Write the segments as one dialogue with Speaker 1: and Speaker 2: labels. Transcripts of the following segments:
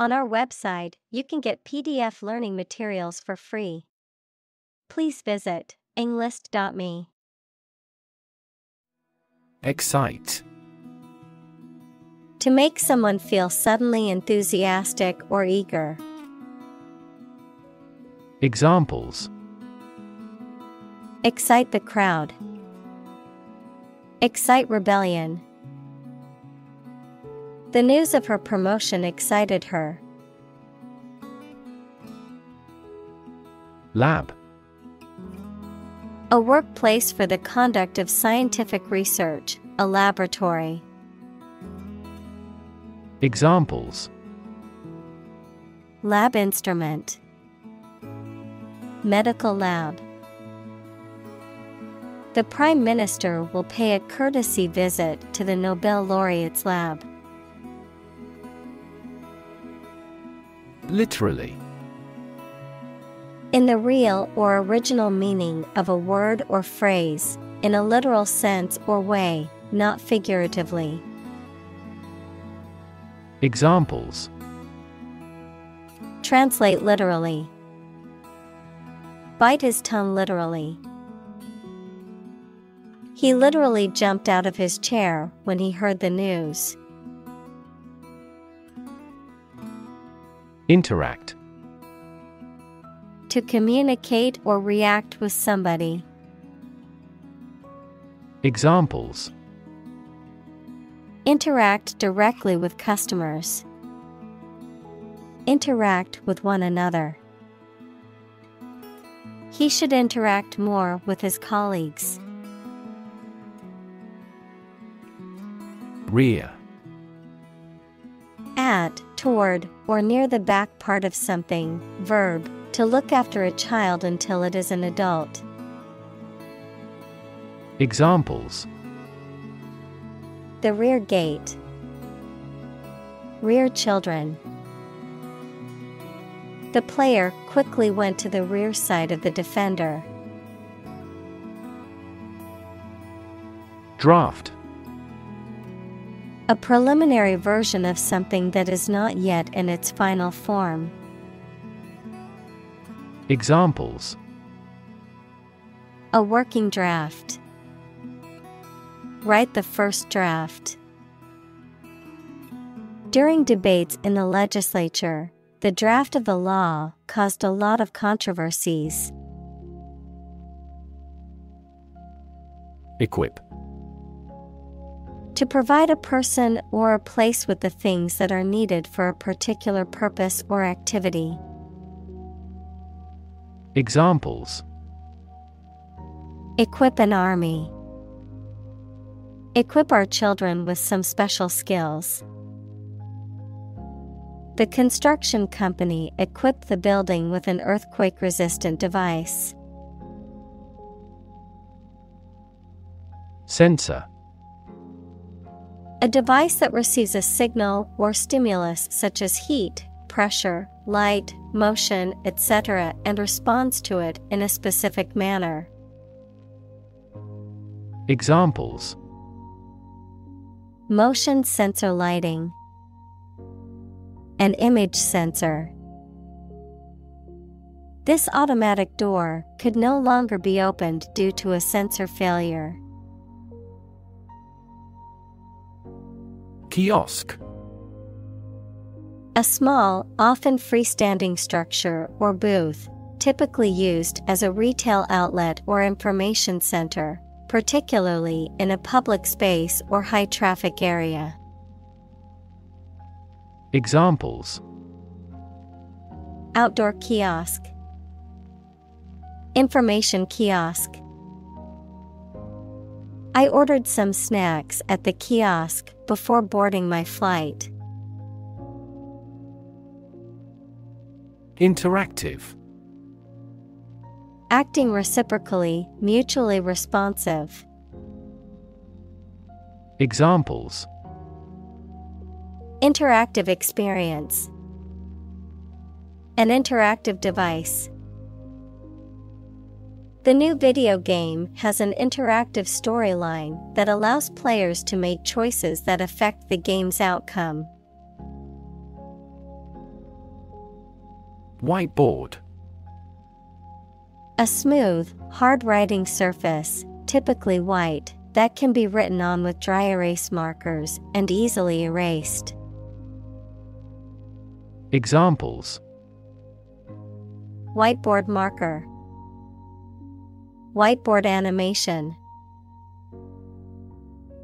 Speaker 1: On our website, you can get PDF learning materials for free. Please visit englist.me.
Speaker 2: Excite.
Speaker 1: To make someone feel suddenly enthusiastic or eager.
Speaker 2: Examples
Speaker 1: Excite the crowd. Excite rebellion. The news of her promotion excited her.
Speaker 2: Lab.
Speaker 1: A workplace for the conduct of scientific research, a laboratory.
Speaker 2: Examples
Speaker 1: Lab instrument. Medical lab. The Prime Minister will pay a courtesy visit to the Nobel laureate's lab.
Speaker 2: Literally.
Speaker 1: In the real or original meaning of a word or phrase, in a literal sense or way, not figuratively.
Speaker 2: Examples
Speaker 1: Translate literally. Bite his tongue literally. He literally jumped out of his chair when he heard the news.
Speaker 2: Interact.
Speaker 1: To communicate or react with somebody.
Speaker 2: Examples
Speaker 1: Interact directly with customers. Interact with one another. He should interact more with his colleagues.
Speaker 2: Rear.
Speaker 1: At, toward, or near the back part of something. Verb, to look after a child until it is an adult.
Speaker 2: Examples
Speaker 1: The rear gate. Rear children. The player quickly went to the rear side of the defender.
Speaker 2: Draft.
Speaker 1: A preliminary version of something that is not yet in its final form.
Speaker 2: Examples
Speaker 1: A working draft. Write the first draft. During debates in the legislature, the draft of the law caused a lot of controversies.
Speaker 2: Equip.
Speaker 1: To provide a person or a place with the things that are needed for a particular purpose or activity.
Speaker 2: Examples
Speaker 1: Equip an army. Equip our children with some special skills. The construction company equipped the building with an earthquake resistant device.
Speaker 2: Sensor.
Speaker 1: A device that receives a signal or stimulus such as heat, pressure, light, motion, etc., and responds to it in a specific manner.
Speaker 2: Examples
Speaker 1: Motion sensor lighting, an image sensor. This automatic door could no longer be opened due to a sensor failure.
Speaker 2: Kiosk.
Speaker 1: A small, often freestanding structure or booth, typically used as a retail outlet or information center, particularly in a public space or high traffic area.
Speaker 2: Examples
Speaker 1: Outdoor kiosk, Information kiosk. I ordered some snacks at the kiosk before boarding my flight.
Speaker 2: Interactive.
Speaker 1: Acting reciprocally, mutually responsive.
Speaker 2: Examples
Speaker 1: Interactive experience. An interactive device. The new video game has an interactive storyline that allows players to make choices that affect the game's outcome.
Speaker 2: Whiteboard.
Speaker 1: A smooth, hard writing surface, typically white, that can be written on with dry erase markers and easily erased.
Speaker 2: Examples
Speaker 1: Whiteboard marker, Whiteboard animation.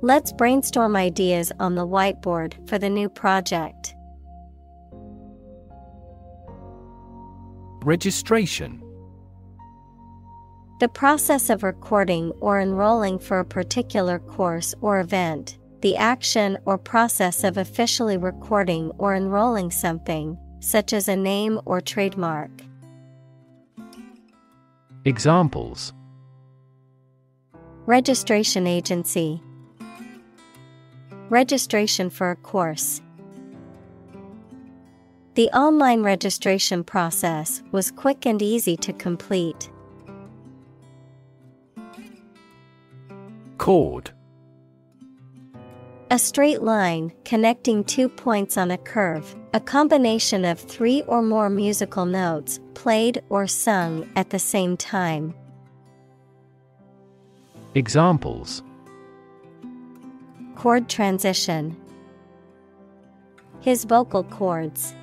Speaker 1: Let's brainstorm ideas on the whiteboard for the new project.
Speaker 2: Registration
Speaker 1: The process of recording or enrolling for a particular course or event, the action or process of officially recording or enrolling something, such as a name or trademark.
Speaker 2: Examples
Speaker 1: Registration agency, Registration for a course. The online registration process was quick and easy to complete.
Speaker 2: Chord
Speaker 1: A straight line connecting two points on a curve, a combination of three or more musical notes played or sung at the same time.
Speaker 2: Examples
Speaker 1: Chord transition. His vocal cords.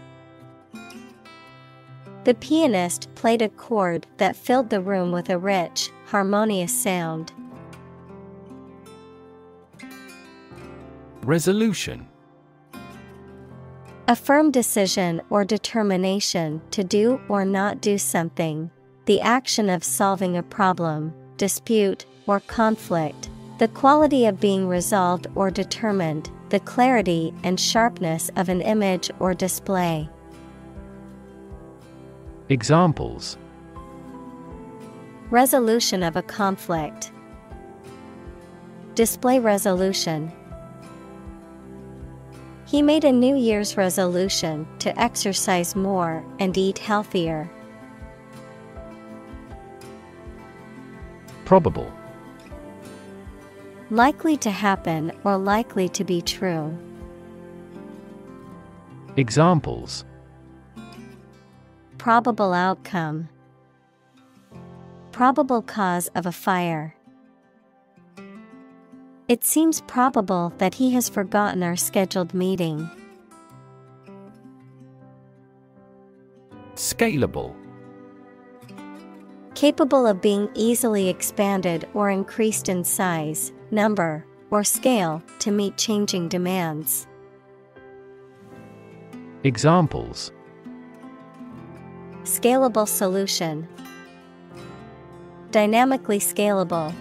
Speaker 1: The pianist played a chord that filled the room with a rich, harmonious sound.
Speaker 2: Resolution
Speaker 1: A firm decision or determination to do or not do something, the action of solving a problem, dispute, or conflict, the quality of being resolved or determined, the clarity and sharpness of an image or display.
Speaker 2: Examples
Speaker 1: Resolution of a conflict. Display resolution. He made a New Year's resolution to exercise more and eat healthier.
Speaker 2: Probable
Speaker 1: Likely to happen or likely to be true.
Speaker 2: Examples
Speaker 1: Probable outcome. Probable cause of a fire. It seems probable that he has forgotten our scheduled meeting.
Speaker 2: Scalable
Speaker 1: Capable of being easily expanded or increased in size, number, or scale to meet changing demands.
Speaker 2: Examples
Speaker 1: Scalable solution. Dynamically scalable.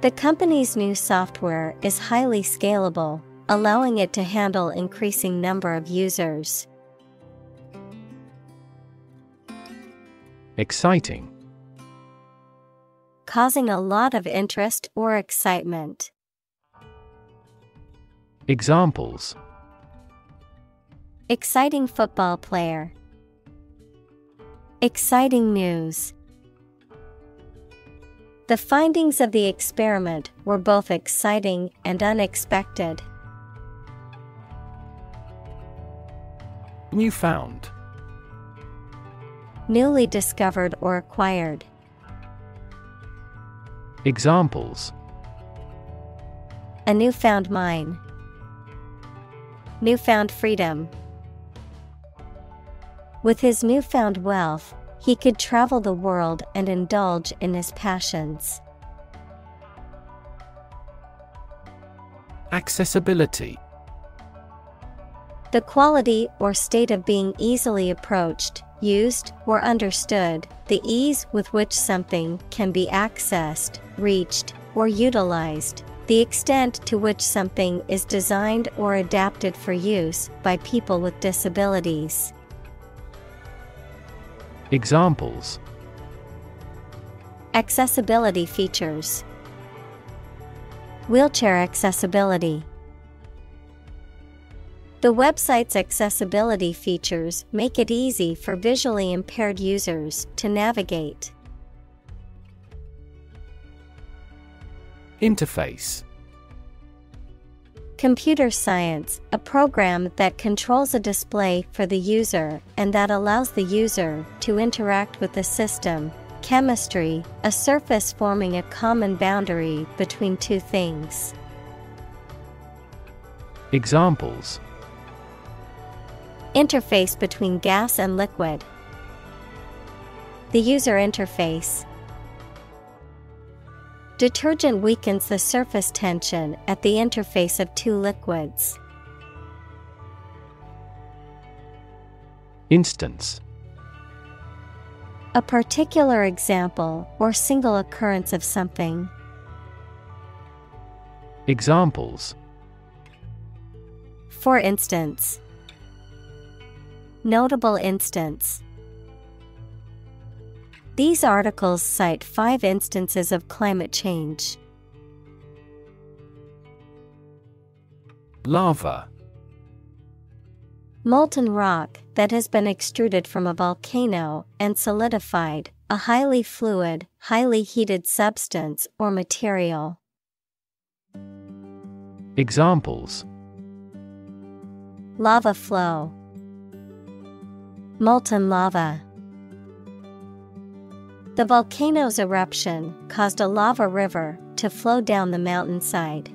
Speaker 1: The company's new software is highly scalable, allowing it to handle increasing number of users.
Speaker 2: Exciting
Speaker 1: Causing a lot of interest or excitement.
Speaker 2: Examples
Speaker 1: Exciting football player. Exciting news. The findings of the experiment were both exciting and unexpected.
Speaker 2: Newfound
Speaker 1: Newly discovered or acquired.
Speaker 2: Examples
Speaker 1: A newfound mine. Newfound freedom. With his newfound wealth, he could travel the world and indulge in his passions.
Speaker 2: Accessibility
Speaker 1: The quality or state of being easily approached, used, or understood, the ease with which something can be accessed, reached, or utilized, the extent to which something is designed or adapted for use by people with disabilities.
Speaker 2: Examples
Speaker 1: Accessibility features, Wheelchair accessibility. The website's accessibility features make it easy for visually impaired users to navigate.
Speaker 2: Interface
Speaker 1: Computer science, a program that controls a display for the user and that allows the user to interact with the system. Chemistry, a surface forming a common boundary between two things.
Speaker 2: Examples
Speaker 1: Interface between gas and liquid. The user interface. Detergent weakens the surface tension at the interface of two liquids.
Speaker 2: Instance
Speaker 1: A particular example or single occurrence of something.
Speaker 2: Examples
Speaker 1: For instance, Notable instance these articles cite five instances of climate change.
Speaker 2: Lava
Speaker 1: Molten rock that has been extruded from a volcano and solidified, a highly fluid, highly heated substance or material.
Speaker 2: Examples
Speaker 1: Lava flow, Molten lava. The volcano's eruption caused a lava river to flow down the mountainside.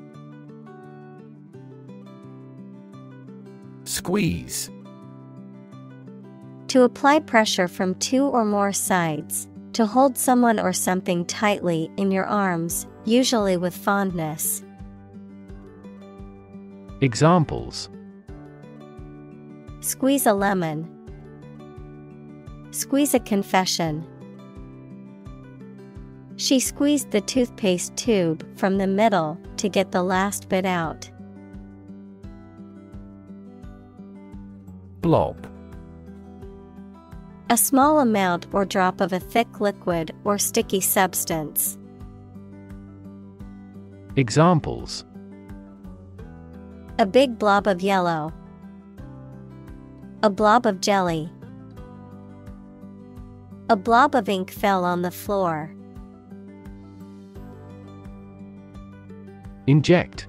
Speaker 2: Squeeze
Speaker 1: To apply pressure from two or more sides, to hold someone or something tightly in your arms, usually with fondness.
Speaker 2: Examples
Speaker 1: Squeeze a lemon. Squeeze a confession. She squeezed the toothpaste tube from the middle to get the last bit out.
Speaker 2: Blob
Speaker 1: A small amount or drop of a thick liquid or sticky substance.
Speaker 2: Examples
Speaker 1: A big blob of yellow. A blob of jelly. A blob of ink fell on the floor.
Speaker 2: Inject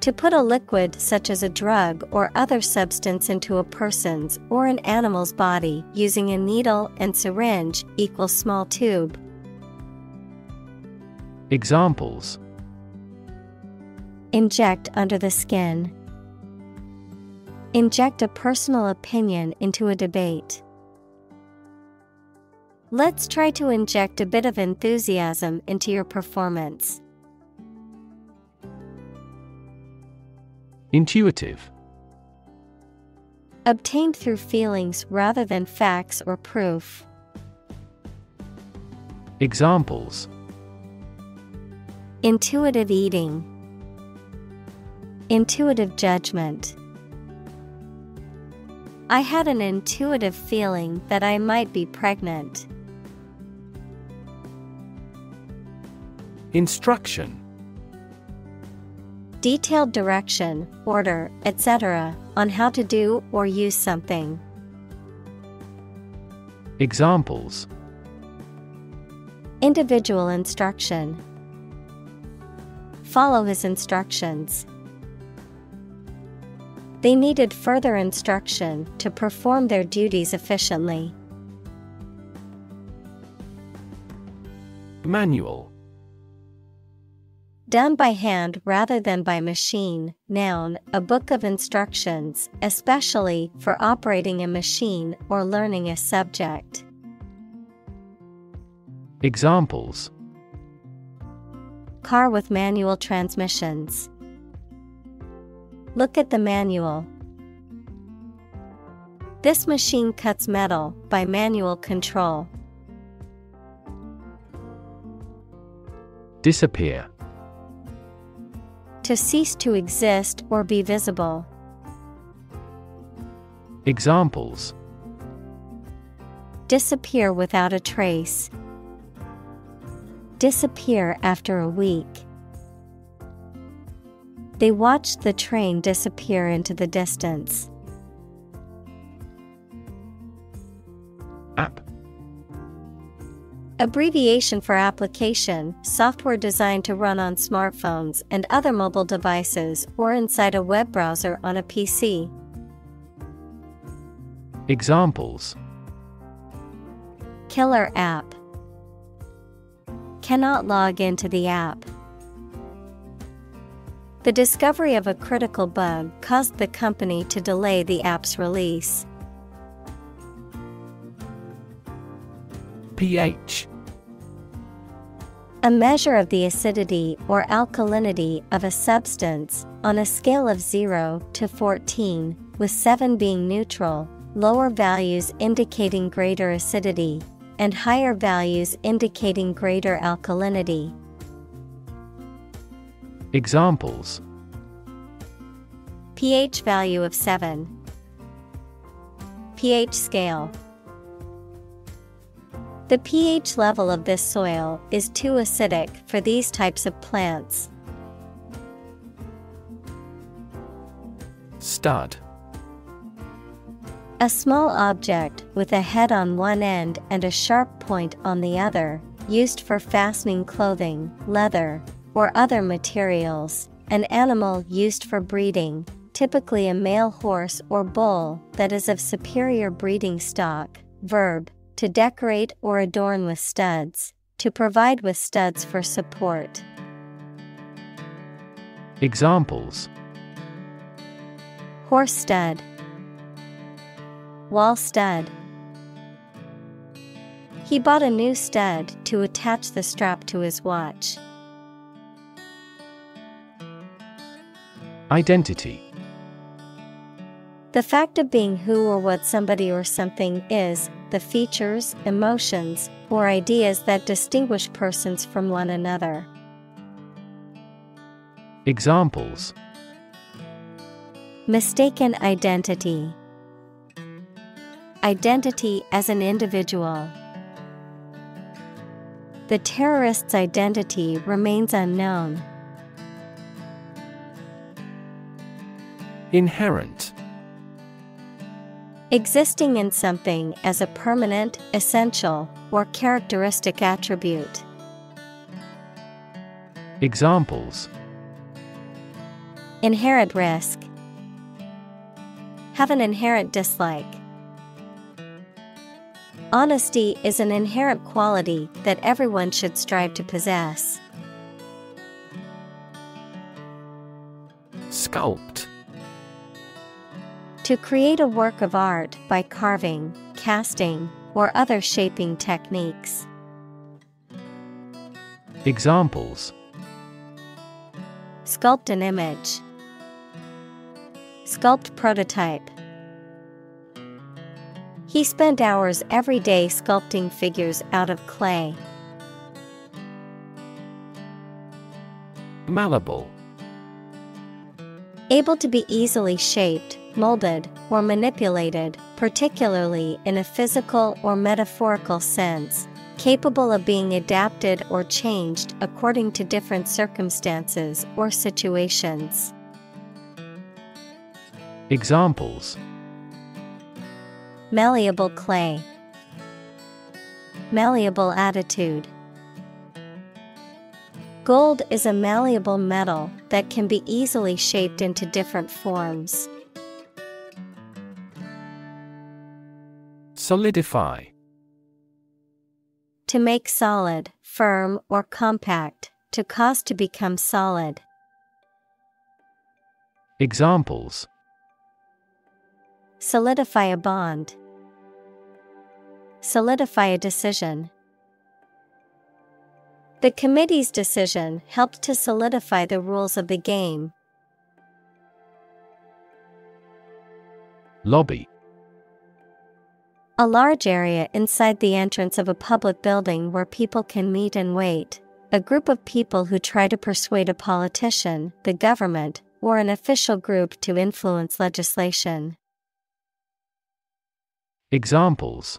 Speaker 1: To put a liquid such as a drug or other substance into a person's or an animal's body using a needle and syringe equals small tube.
Speaker 2: Examples
Speaker 1: Inject under the skin. Inject a personal opinion into a debate. Let's try to inject a bit of enthusiasm into your performance.
Speaker 2: Intuitive
Speaker 1: Obtained through feelings rather than facts or proof.
Speaker 2: Examples
Speaker 1: Intuitive eating. Intuitive judgment. I had an intuitive feeling that I might be pregnant.
Speaker 2: Instruction
Speaker 1: Detailed direction, order, etc., on how to do or use something.
Speaker 2: Examples
Speaker 1: Individual instruction. Follow his instructions. They needed further instruction to perform their duties efficiently.
Speaker 2: Manual
Speaker 1: Done by hand rather than by machine. Noun, a book of instructions, especially for operating a machine or learning a subject.
Speaker 2: Examples
Speaker 1: Car with manual transmissions. Look at the manual. This machine cuts metal by manual control.
Speaker 2: Disappear
Speaker 1: To cease to exist or be visible.
Speaker 2: Examples
Speaker 1: Disappear without a trace. Disappear after a week. They watched the train disappear into the distance. Abbreviation for application, software designed to run on smartphones and other mobile devices or inside a web browser on a PC.
Speaker 2: Examples
Speaker 1: Killer app. Cannot log into the app. The discovery of a critical bug caused the company to delay the app's release.
Speaker 2: pH
Speaker 1: A measure of the acidity or alkalinity of a substance on a scale of 0 to 14, with 7 being neutral, lower values indicating greater acidity, and higher values indicating greater alkalinity.
Speaker 2: Examples
Speaker 1: pH value of 7, pH scale. The pH level of this soil is too acidic for these types of plants.
Speaker 2: Stud
Speaker 1: A small object with a head on one end and a sharp point on the other, used for fastening clothing, leather, or other materials. An animal used for breeding, typically a male horse or bull that is of superior breeding stock. Verb to decorate or adorn with studs, to provide with studs for support.
Speaker 2: Examples
Speaker 1: Horse stud, Wall stud. He bought a new stud to attach the strap to his watch.
Speaker 2: Identity
Speaker 1: The fact of being who or what somebody or something is, the features, emotions, or ideas that distinguish persons from one another.
Speaker 2: Examples
Speaker 1: Mistaken identity, Identity as an individual. The terrorist's identity remains unknown.
Speaker 2: Inherent
Speaker 1: Existing in something as a permanent, essential, or characteristic attribute.
Speaker 2: Examples
Speaker 1: Inherent risk. Have an inherent dislike. Honesty is an inherent quality that everyone should strive to possess.
Speaker 2: Sculpt
Speaker 1: To create a work of art by carving, casting, or other shaping techniques.
Speaker 2: Examples
Speaker 1: Sculpt an image. Sculpt prototype. He spent hours every day sculpting figures out of clay.
Speaker 2: Malleable
Speaker 1: Able to be easily shaped, molded, or manipulated, particularly in a physical or metaphorical sense, capable of being adapted or changed according to different circumstances or situations.
Speaker 2: Examples
Speaker 1: Malleable clay, Malleable attitude. Gold is a malleable metal that can be easily shaped into different forms.
Speaker 2: Solidify
Speaker 1: To make solid, firm, or compact, to cause to become solid.
Speaker 2: Examples
Speaker 1: Solidify a bond. Solidify a decision. The committee's decision helped to solidify the rules of the game.
Speaker 2: Lobby
Speaker 1: A large area inside the entrance of a public building where people can meet and wait. A group of people who try to persuade a politician, the government, or an official group to influence legislation.
Speaker 2: Examples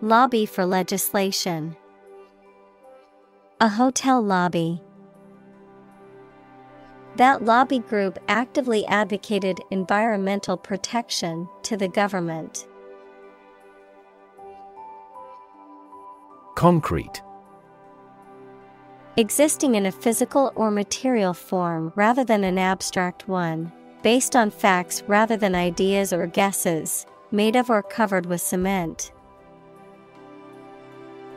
Speaker 1: Lobby for legislation. A hotel lobby. That lobby group actively advocated environmental protection to the government.
Speaker 2: Concrete.
Speaker 1: Existing in a physical or material form rather than an abstract one, based on facts rather than ideas or guesses, made of or covered with cement.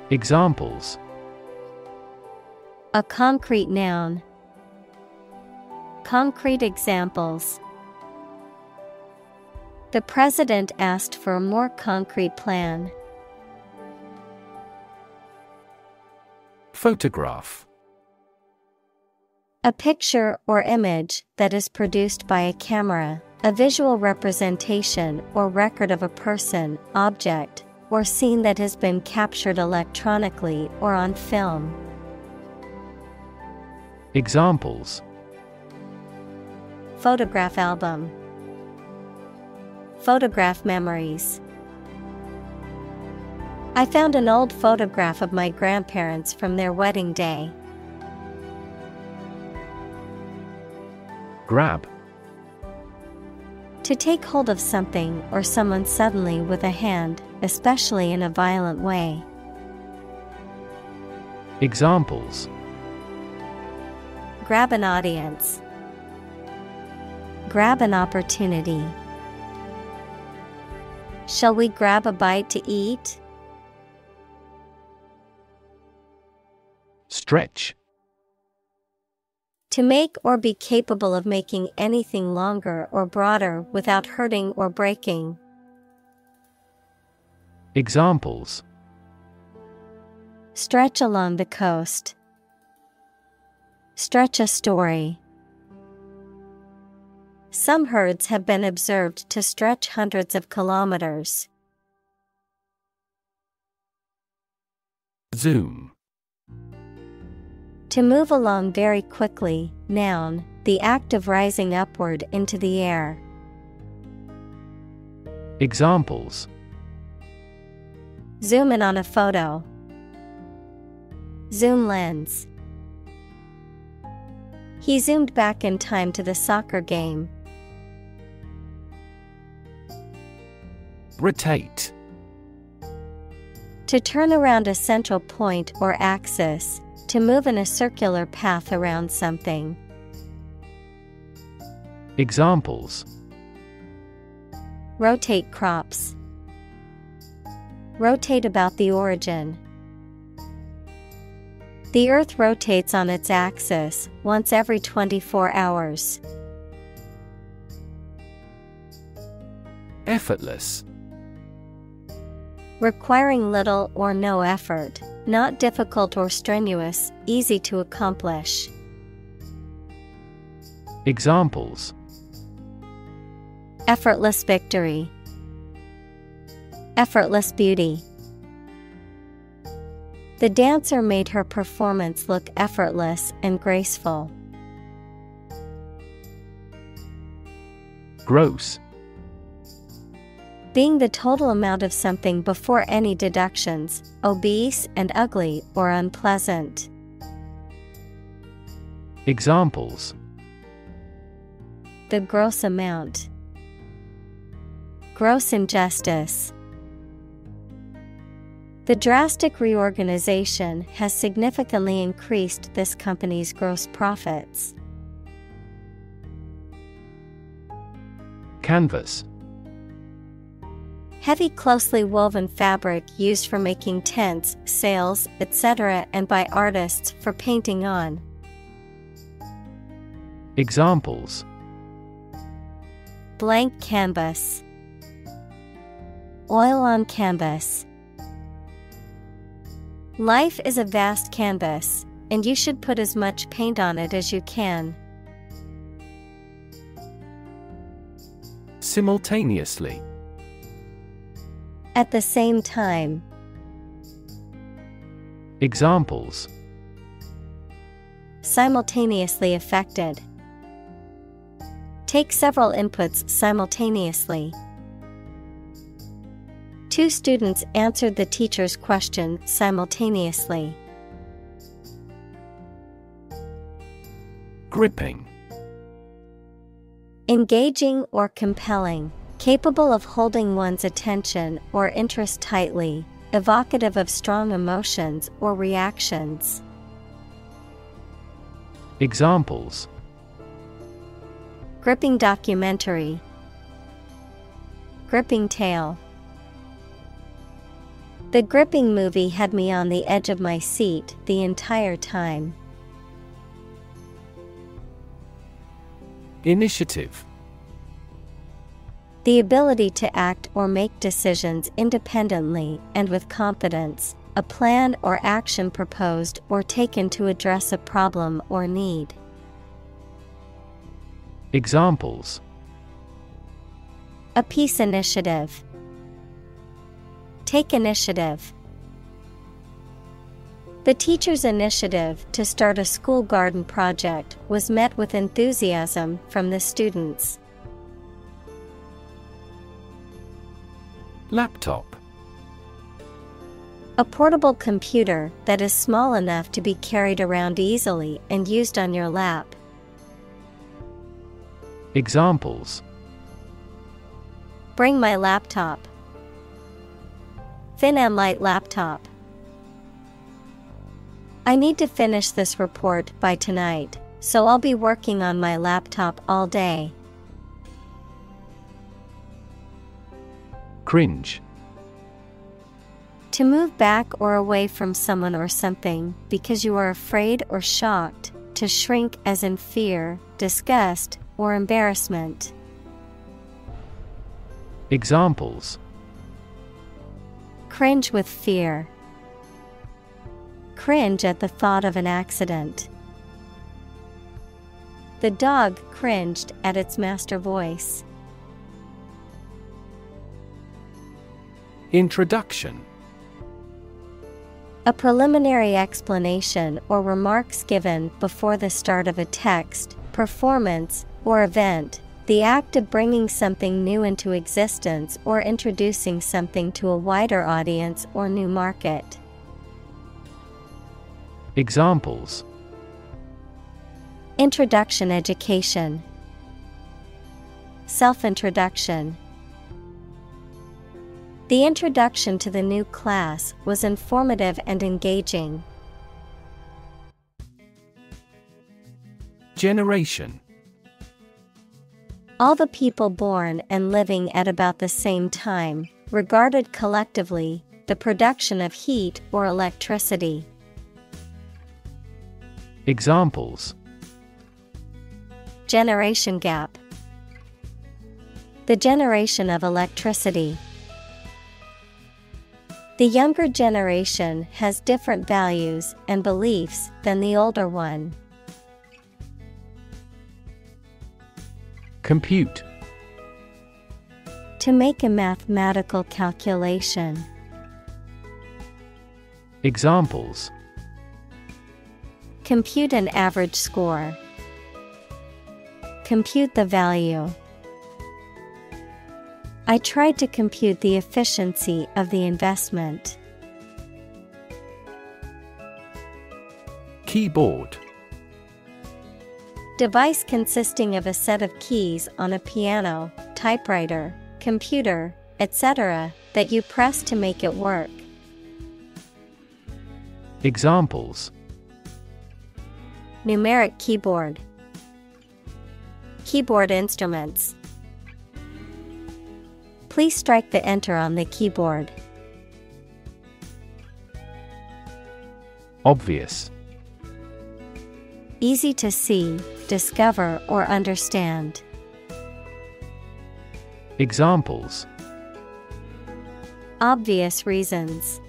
Speaker 2: Examples
Speaker 1: A concrete noun. Concrete examples. The president asked for a more concrete plan.
Speaker 2: Photograph.
Speaker 1: A picture or image that is produced by a camera, a visual representation or record of a person, object, or scene that has been captured electronically or on film.
Speaker 2: Examples
Speaker 1: Photograph album, Photograph memories. I found an old photograph of my grandparents from their wedding day.
Speaker 2: Grab.
Speaker 1: To take hold of something or someone suddenly with a hand, especially in a violent way.
Speaker 2: Examples
Speaker 1: Grab an audience. Grab an opportunity. Shall we grab a bite to eat?
Speaker 2: Stretch.
Speaker 1: To make or be capable of making anything longer or broader without hurting or breaking.
Speaker 2: Examples
Speaker 1: Stretch along the coast. Stretch a story. Some herds have been observed to stretch hundreds of kilometers.
Speaker 2: Zoom.
Speaker 1: To move along very quickly, noun, the act of rising upward into the air.
Speaker 2: Examples
Speaker 1: Zoom in on a photo. Zoom lens. He zoomed back in time to the soccer game.
Speaker 2: Rotate.
Speaker 1: To turn around a central point or axis, to move in a circular path around something.
Speaker 2: Examples
Speaker 1: Rotate crops. Rotate about the origin. The Earth rotates on its axis once every 24 hours.
Speaker 2: Effortless.
Speaker 1: Requiring little or no effort, not difficult or strenuous, easy to accomplish.
Speaker 2: Examples
Speaker 1: Effortless victory. Effortless beauty. The dancer made her performance look effortless and graceful.
Speaker 2: Gross.
Speaker 1: Being the total amount of something before any deductions, obese and ugly or unpleasant.
Speaker 2: Examples
Speaker 1: The gross amount. Gross injustice. The drastic reorganization has significantly increased this company's gross profits.
Speaker 2: Canvas.
Speaker 1: Heavy, closely woven fabric used for making tents, sails, etc., and by artists for painting on.
Speaker 2: Examples
Speaker 1: Blank canvas. Oil on canvas. Life is a vast canvas, and you should put as much paint on it as you can.
Speaker 2: Simultaneously.
Speaker 1: At the same time,
Speaker 2: Examples
Speaker 1: simultaneously affected. Take several inputs simultaneously. Two students answered the teacher's question simultaneously.
Speaker 2: Gripping.
Speaker 1: Engaging or compelling, capable of holding one's attention or interest tightly, evocative of strong emotions or reactions.
Speaker 2: Examples
Speaker 1: Gripping documentary, Gripping tale. The gripping movie had me on the edge of my seat the entire time.
Speaker 2: Initiative
Speaker 1: The ability to act or make decisions independently and with confidence, a plan or action proposed or taken to address a problem or need.
Speaker 2: Examples
Speaker 1: A peace initiative. Take initiative. The teacher's initiative to start a school garden project was met with enthusiasm from the students.
Speaker 2: Laptop
Speaker 1: A portable computer that is small enough to be carried around easily and used on your lap.
Speaker 2: Examples
Speaker 1: Bring my laptop. Thin and light laptop. I need to finish this report by tonight, so I'll be working on my laptop all day.
Speaker 2: Cringe
Speaker 1: To move back or away from someone or something because you are afraid or shocked, to shrink as in fear, disgust, or embarrassment.
Speaker 2: Examples
Speaker 1: Cringe with fear. Cringe at the thought of an accident. The dog cringed at its master voice.
Speaker 2: Introduction
Speaker 1: A preliminary explanation or remarks given before the start of a text, performance, or event, the act of bringing something new into existence or introducing something to a wider audience or new market.
Speaker 2: Examples
Speaker 1: Introduction education, Self introduction. The introduction to the new class was informative and engaging.
Speaker 2: Generation
Speaker 1: All the people born and living at about the same time, regarded collectively, the production of heat or electricity.
Speaker 2: Examples
Speaker 1: Generation gap. The generation of electricity. The younger generation has different values and beliefs than the older one.
Speaker 2: Compute
Speaker 1: To make a mathematical calculation.
Speaker 2: Examples
Speaker 1: Compute an average score. Compute the value. I tried to compute the efficiency of the investment.
Speaker 2: Keyboard
Speaker 1: Device consisting of a set of keys on a piano, typewriter, computer, etc., that you press to make it work.
Speaker 2: Examples
Speaker 1: Numeric keyboard, Keyboard instruments. Please strike the enter on the keyboard.
Speaker 2: Obvious
Speaker 1: Easy to see, discover, or understand.
Speaker 2: Examples
Speaker 1: Obvious reasons.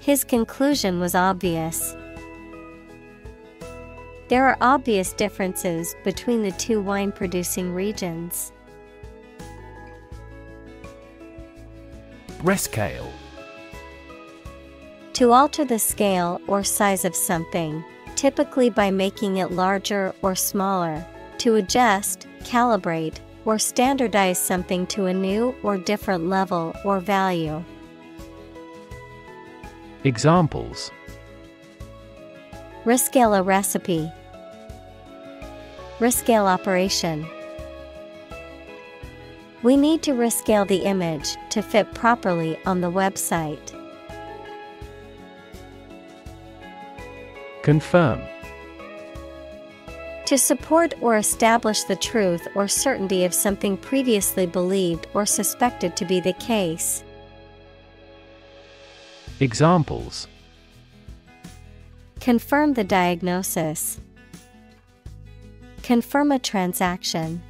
Speaker 1: His conclusion was obvious. There are obvious differences between the two wine producing regions.
Speaker 2: Rescale
Speaker 1: To alter the scale or size of something, typically by making it larger or smaller, to adjust, calibrate, or standardize something to a new or different level or value.
Speaker 2: Examples
Speaker 1: Rescale a recipe. Rescale operation. We need to rescale the image to fit properly on the website.
Speaker 2: Confirm.
Speaker 1: To support or establish the truth or certainty of something previously believed or suspected to be the case.
Speaker 2: Examples
Speaker 1: Confirm the diagnosis. Confirm a transaction.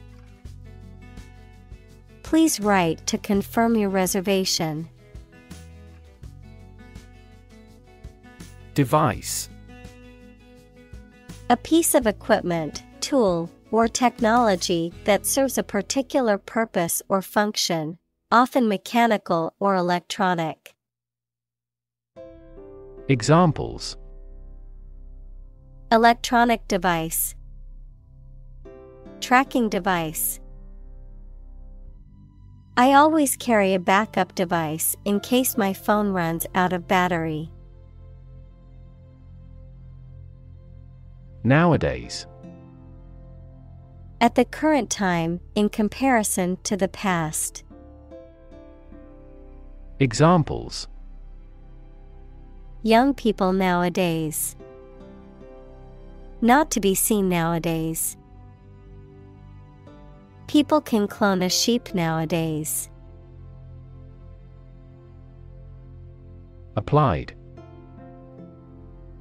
Speaker 1: Please write to confirm your reservation.
Speaker 2: Device
Speaker 1: A piece of equipment, tool, or technology that serves a particular purpose or function, often mechanical or electronic.
Speaker 2: Examples
Speaker 1: Electronic device, Tracking device. I always carry a backup device in case my phone runs out of battery.
Speaker 2: Nowadays
Speaker 1: At the current time, in comparison to the past.
Speaker 2: Examples
Speaker 1: Young people nowadays. Not to be seen nowadays. People can clone a sheep nowadays.
Speaker 2: Applied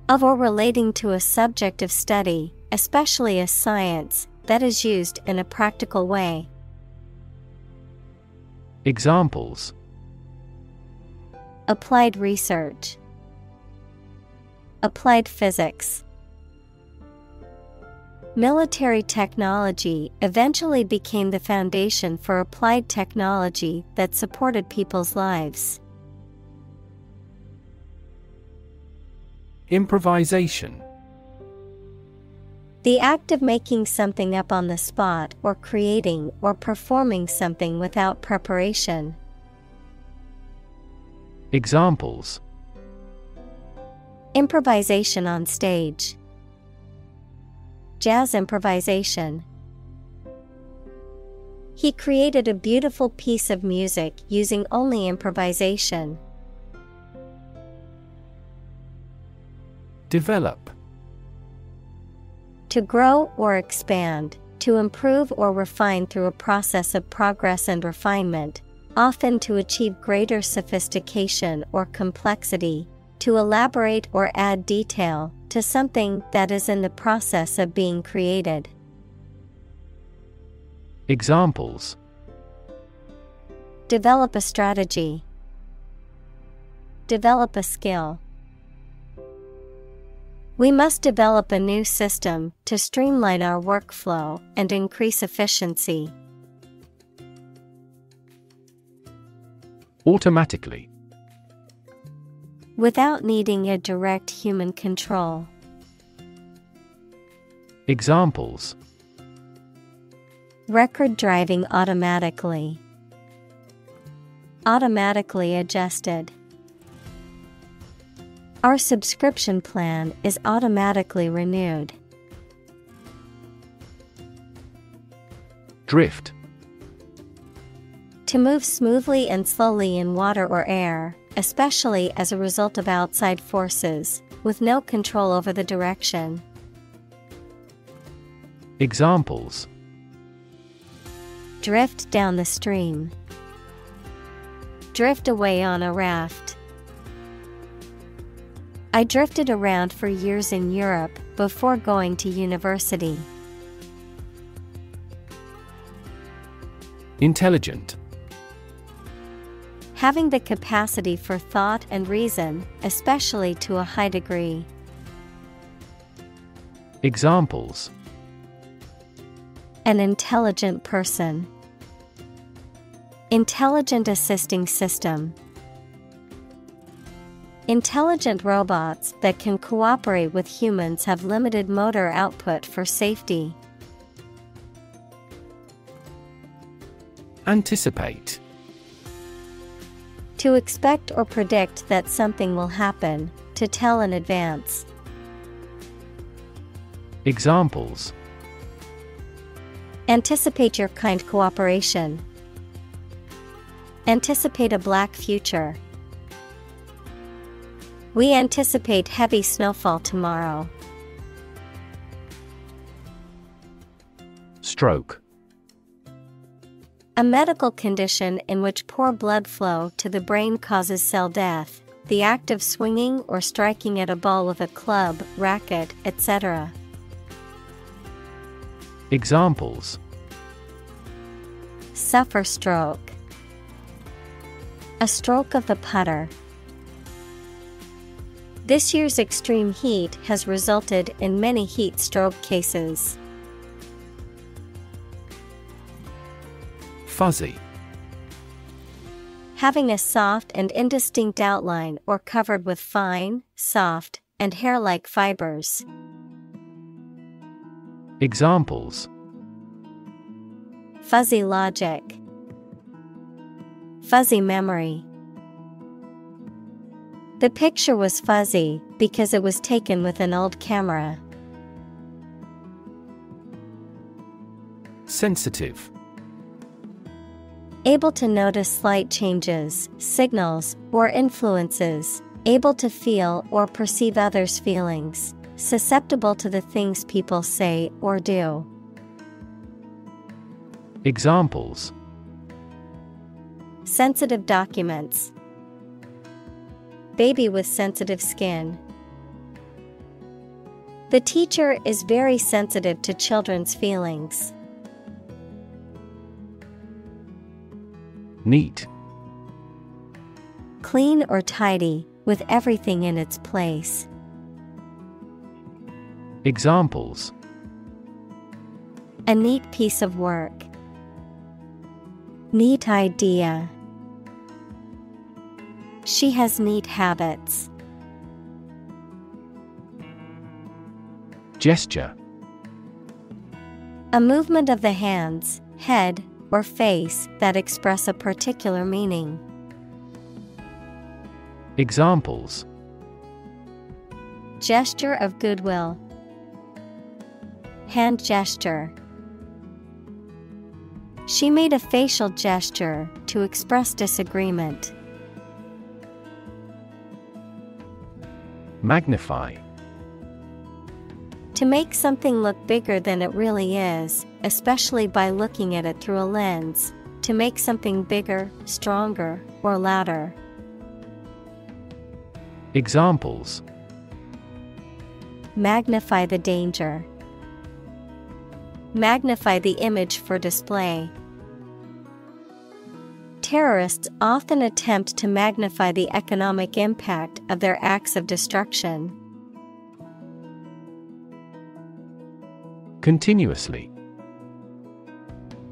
Speaker 1: Of or relating to a subject of study, especially a science, that is used in a practical way.
Speaker 2: Examples
Speaker 1: Applied research, Applied physics. Military technology eventually became the foundation for applied technology that supported people's lives.
Speaker 2: Improvisation
Speaker 1: The act of making something up on the spot or creating or performing something without preparation.
Speaker 2: Examples
Speaker 1: Improvisation on stage. Jazz improvisation. He created a beautiful piece of music using only improvisation.
Speaker 2: Develop
Speaker 1: To grow or expand, to improve or refine through a process of progress and refinement, often to achieve greater sophistication or complexity, to elaborate or add detail to something that is in the process of being created.
Speaker 2: Examples
Speaker 1: Develop a strategy. Develop a skill. We must develop a new system to streamline our workflow and increase efficiency.
Speaker 2: Automatically
Speaker 1: Without needing a direct human control.
Speaker 2: Examples
Speaker 1: Record driving automatically. Automatically adjusted. Our subscription plan is automatically renewed.
Speaker 2: Drift
Speaker 1: To move smoothly and slowly in water or air, especially as a result of outside forces, with no control over the direction.
Speaker 2: Examples
Speaker 1: Drift down the stream. Drift away on a raft. I drifted around for years in Europe before going to university.
Speaker 2: Intelligent
Speaker 1: Having the capacity for thought and reason, especially to a high degree.
Speaker 2: Examples
Speaker 1: An intelligent person. Intelligent assisting system. Intelligent robots that can cooperate with humans have limited motor output for safety.
Speaker 2: Anticipate
Speaker 1: To expect or predict that something will happen, to tell in advance.
Speaker 2: Examples
Speaker 1: Anticipate your kind cooperation. Anticipate a black future. We anticipate heavy snowfall tomorrow.
Speaker 2: Stroke.
Speaker 1: A medical condition in which poor blood flow to the brain causes cell death, the act of swinging or striking at a ball with a club, racket, etc.
Speaker 2: Examples
Speaker 1: Suffer stroke. A stroke of the putter. This year's extreme heat has resulted in many heat stroke cases.
Speaker 2: Fuzzy.
Speaker 1: Having a soft and indistinct outline or covered with fine, soft, and hair like fibers.
Speaker 2: Examples
Speaker 1: Fuzzy logic, Fuzzy memory. The picture was fuzzy because it was taken with an old camera.
Speaker 2: Sensitive.
Speaker 1: Able to notice slight changes, signals, or influences, able to feel or perceive others' feelings, susceptible to the things people say or do.
Speaker 2: Examples
Speaker 1: Sensitive documents, Baby with sensitive skin. The teacher is very sensitive to children's feelings.
Speaker 2: Neat.
Speaker 1: Clean or tidy, with everything in its place.
Speaker 2: Examples
Speaker 1: A neat piece of work. Neat idea. She has neat habits.
Speaker 2: Gesture.
Speaker 1: A movement of the hands, head, or face that express a particular meaning.
Speaker 2: Examples
Speaker 1: Gesture of goodwill. Hand gesture. She made a facial gesture to express disagreement.
Speaker 2: Magnify.
Speaker 1: To make something look bigger than it really is, especially by looking at it through a lens, to make something bigger, stronger, or louder.
Speaker 2: Examples
Speaker 1: Magnify the danger. Magnify the image for display. Terrorists often attempt to magnify the economic impact of their acts of destruction.
Speaker 2: Continuously.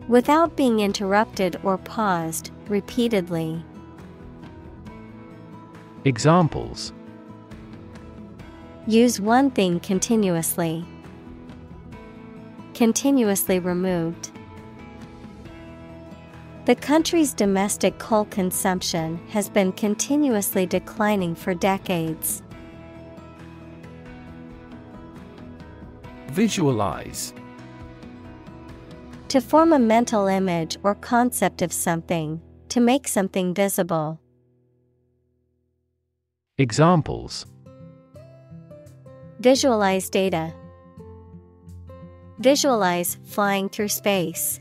Speaker 1: Without being interrupted or paused, repeatedly.
Speaker 2: Examples
Speaker 1: Use one thing continuously. Continuously removed. The country's domestic coal consumption has been continuously declining for decades.
Speaker 2: Visualize.
Speaker 1: To form a mental image or concept of something, to make something visible.
Speaker 2: Examples
Speaker 1: Visualize data. Visualize flying through space.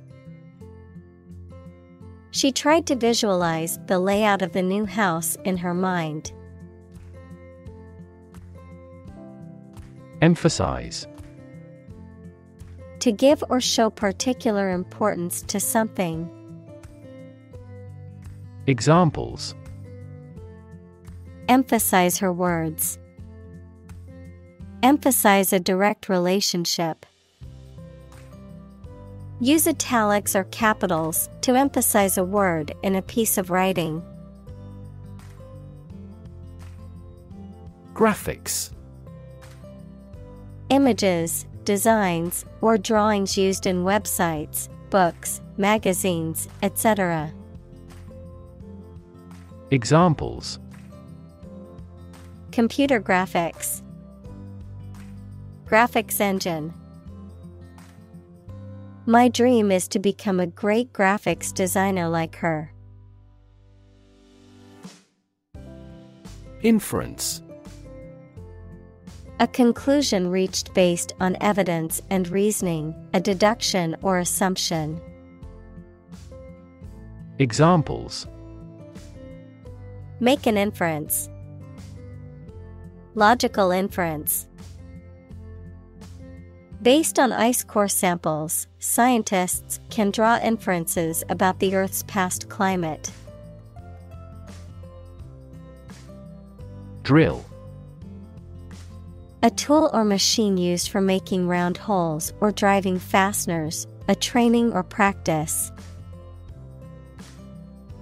Speaker 1: She tried to visualize the layout of the new house in her mind.
Speaker 2: Emphasize.
Speaker 1: To give or show particular importance to something.
Speaker 2: Examples
Speaker 1: Emphasize her words. Emphasize a direct relationship. Use italics or capitals to emphasize a word in a piece of writing.
Speaker 2: Graphics.
Speaker 1: Images, designs, or drawings used in websites, books, magazines, etc.
Speaker 2: Examples
Speaker 1: Computer graphics, Graphics engine. My dream is to become a great graphics designer like her.
Speaker 2: Inference
Speaker 1: a conclusion reached based on evidence and reasoning, a deduction or assumption.
Speaker 2: Examples
Speaker 1: Make an inference. Logical inference. Based on ice core samples, scientists can draw inferences about the Earth's past climate.
Speaker 2: Drill
Speaker 1: A tool or machine used for making round holes or driving fasteners, a training or practice.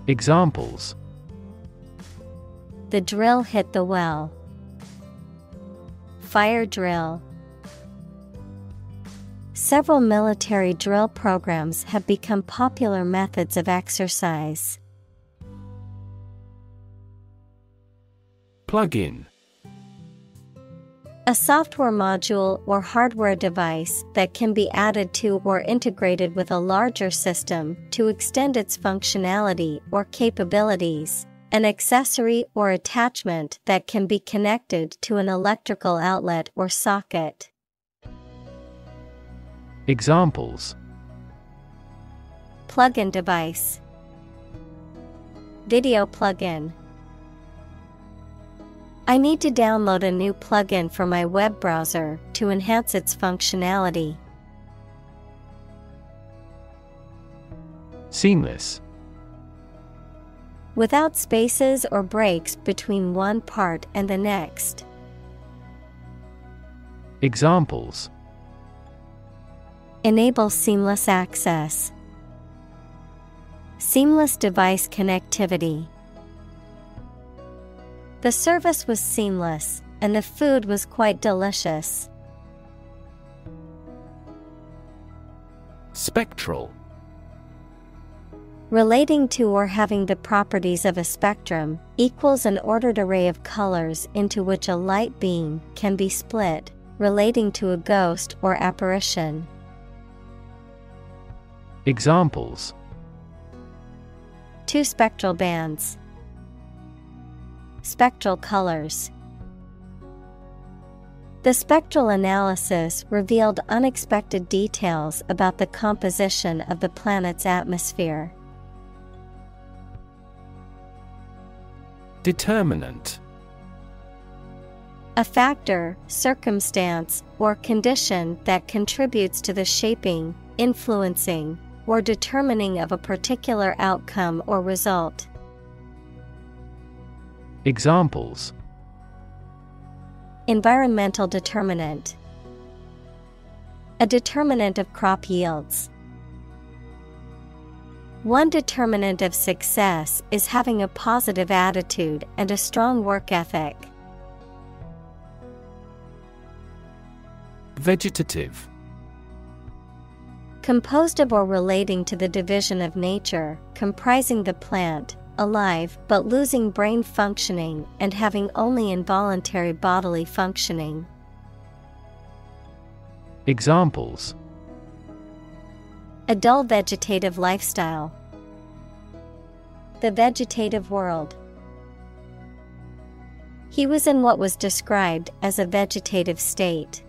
Speaker 2: Examples
Speaker 1: The drill hit the well. Fire drill. Several military drill programs have become popular methods of exercise.
Speaker 2: Plug-in
Speaker 1: A software module or hardware device that can be added to or integrated with a larger system to extend its functionality or capabilities. An accessory or attachment that can be connected to an electrical outlet or socket.
Speaker 2: Examples
Speaker 1: Plug-in device. Video plug-in. I need to download a new plugin for my web browser to enhance its functionality.
Speaker 2: Seamless
Speaker 1: Without spaces or breaks between one part and the next.
Speaker 2: Examples
Speaker 1: Enable seamless access. Seamless device connectivity. The service was seamless, and the food was quite delicious.
Speaker 2: Spectral
Speaker 1: Relating to or having the properties of a spectrum equals an ordered array of colors into which a light beam can be split, relating to a ghost or apparition.
Speaker 2: Examples
Speaker 1: Two spectral bands. Spectral colors. The spectral analysis revealed unexpected details about the composition of the planet's atmosphere.
Speaker 2: Determinant
Speaker 1: A factor, circumstance, or condition that contributes to the shaping, influencing, or determining of a particular outcome or result.
Speaker 2: Examples
Speaker 1: Environmental determinant. A determinant of crop yields. One determinant of success is having a positive attitude and a strong work ethic.
Speaker 2: Vegetative
Speaker 1: Composed of or relating to the division of nature, comprising the plant, alive but losing brain functioning and having only involuntary bodily functioning.
Speaker 2: Examples
Speaker 1: A dull vegetative lifestyle. The vegetative world. He was in what was described as a vegetative state.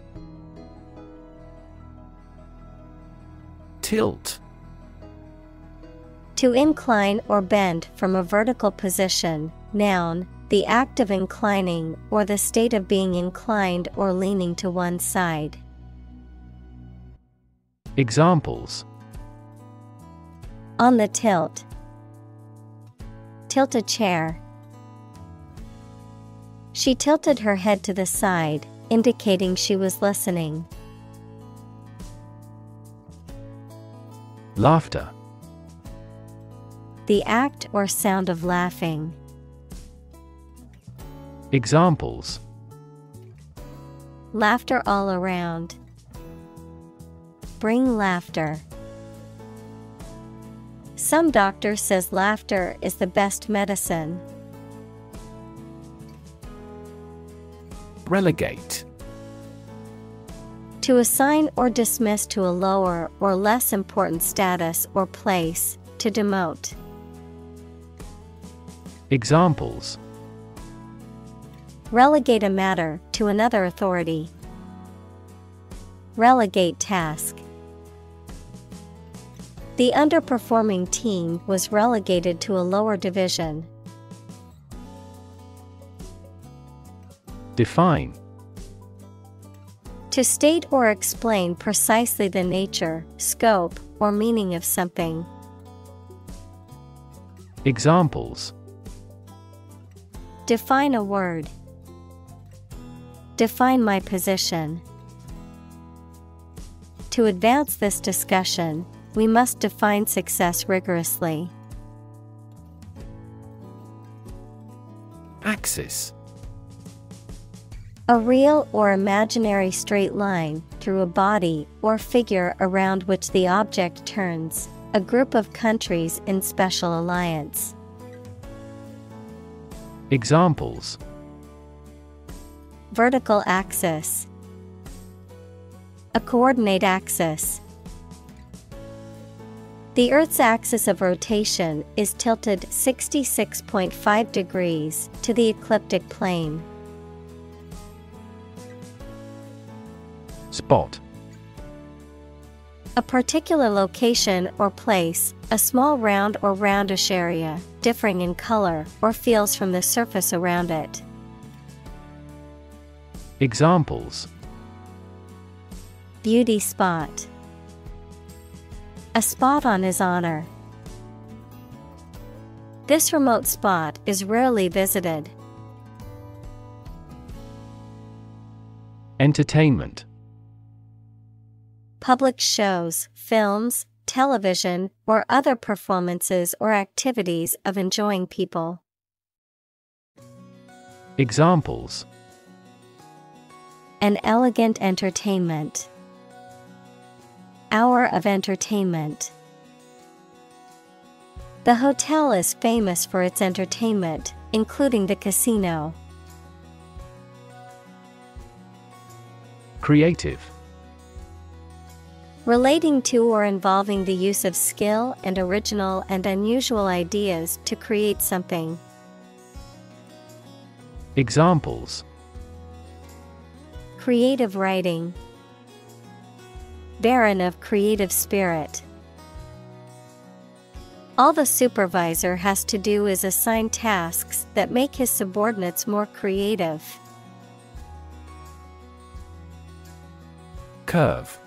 Speaker 2: Tilt
Speaker 1: To incline or bend from a vertical position, noun, the act of inclining or the state of being inclined or leaning to one side.
Speaker 2: Examples
Speaker 1: On the tilt. Tilt a chair. She tilted her head to the side, indicating she was listening.
Speaker 2: Laughter
Speaker 1: The act or sound of laughing.
Speaker 2: Examples
Speaker 1: Laughter all around. Bring laughter. Some doctor says laughter is the best medicine.
Speaker 2: Relegate
Speaker 1: To assign or dismiss to a lower or less important status or place, to demote.
Speaker 2: Examples
Speaker 1: Relegate a matter to another authority. Relegate task. The underperforming team was relegated to a lower division.
Speaker 2: Define
Speaker 1: To state or explain precisely the nature, scope, or meaning of something.
Speaker 2: Examples
Speaker 1: Define a word. Define my position. To advance this discussion, we must define success rigorously.
Speaker 2: Axis
Speaker 1: A real or imaginary straight line through a body or figure around which the object turns, a group of countries in special alliance.
Speaker 2: Examples
Speaker 1: Vertical axis, a coordinate axis. The Earth's axis of rotation is tilted 66.5 degrees to the ecliptic plane.
Speaker 2: Spot
Speaker 1: A particular location or place, a small round or roundish area, differing in color or feels from the surface around it.
Speaker 2: Examples
Speaker 1: Beauty spot. A spot on his honor. This remote spot is rarely visited.
Speaker 2: Entertainment
Speaker 1: Public shows, films, television, or other performances or activities of enjoying people.
Speaker 2: Examples
Speaker 1: An elegant entertainment. Hour of entertainment. The hotel is famous for its entertainment, including the casino.
Speaker 2: Creative
Speaker 1: Relating to or involving the use of skill and original and unusual ideas to create something.
Speaker 2: Examples
Speaker 1: Creative writing. Barren of creative spirit. All the supervisor has to do is assign tasks that make his subordinates more creative.
Speaker 2: Curve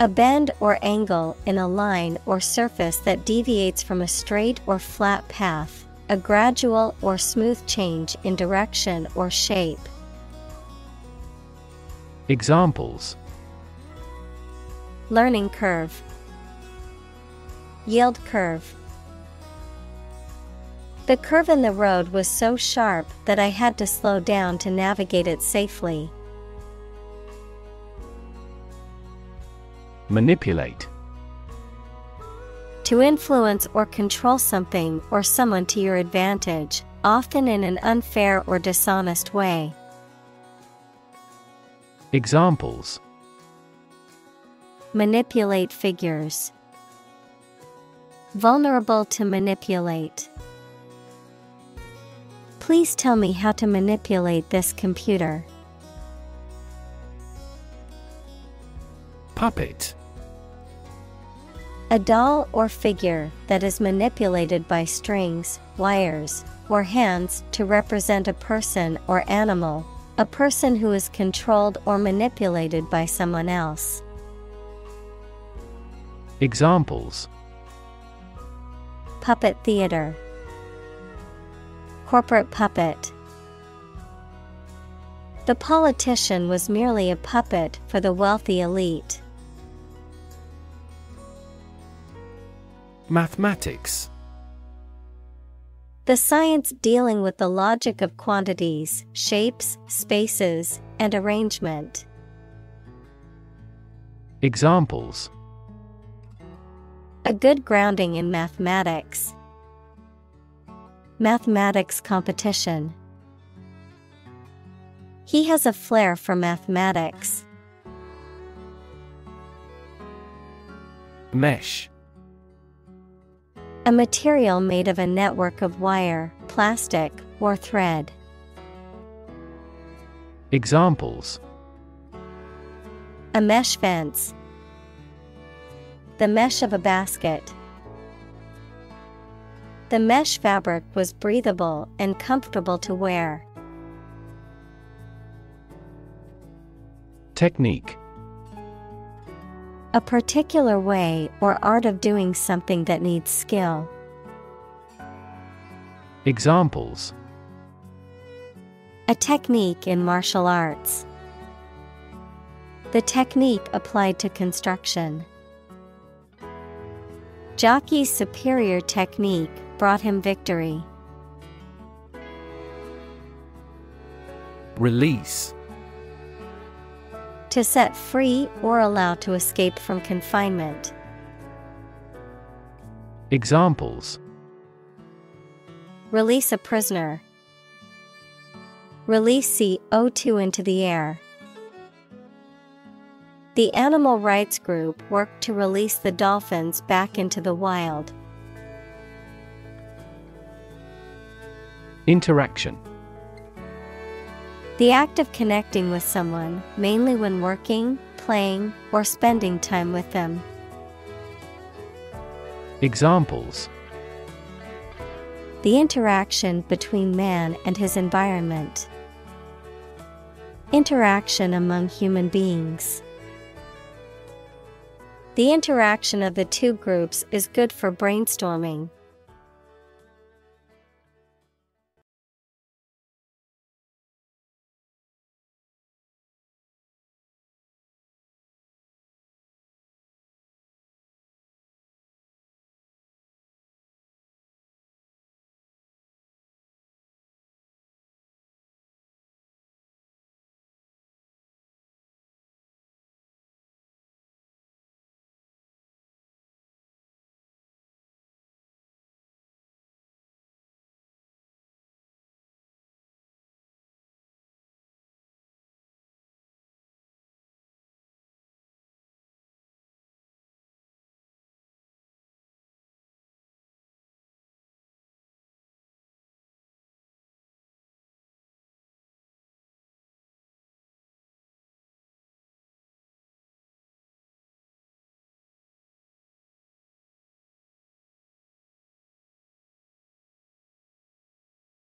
Speaker 1: A bend or angle in a line or surface that deviates from a straight or flat path, a gradual or smooth change in direction or shape.
Speaker 2: Examples
Speaker 1: Learning curve, Yield curve. The curve in the road was so sharp that I had to slow down to navigate it safely.
Speaker 2: Manipulate
Speaker 1: To influence or control something or someone to your advantage, often in an unfair or dishonest way.
Speaker 2: Examples
Speaker 1: Manipulate figures. Vulnerable to manipulate. Please tell me how to manipulate this computer.
Speaker 2: Puppet
Speaker 1: A doll or figure that is manipulated by strings, wires, or hands to represent a person or animal, a person who is controlled or manipulated by someone else.
Speaker 2: Examples
Speaker 1: Puppet theater, Corporate puppet. The politician was merely a puppet for the wealthy elite.
Speaker 2: Mathematics
Speaker 1: The science dealing with the logic of quantities, shapes, spaces, and arrangement.
Speaker 2: Examples
Speaker 1: A good grounding in mathematics. Mathematics competition. He has a flair for mathematics.
Speaker 2: Mesh
Speaker 1: A material made of a network of wire, plastic, or thread.
Speaker 2: Examples
Speaker 1: A mesh fence. The mesh of a basket. The mesh fabric was breathable and comfortable to wear.
Speaker 2: Technique
Speaker 1: A particular way or art of doing something that needs skill.
Speaker 2: Examples
Speaker 1: A technique in martial arts. The technique applied to construction. Jockey's superior technique brought him victory.
Speaker 2: Release
Speaker 1: To set free or allow to escape from confinement.
Speaker 2: Examples
Speaker 1: Release a prisoner. Release CO2 into the air. The animal rights group worked to release the dolphins back into the wild.
Speaker 2: Interaction
Speaker 1: The act of connecting with someone, mainly when working, playing, or spending time with them.
Speaker 2: Examples
Speaker 1: The interaction between man and his environment. Interaction among human beings. The interaction of the two groups is good for brainstorming.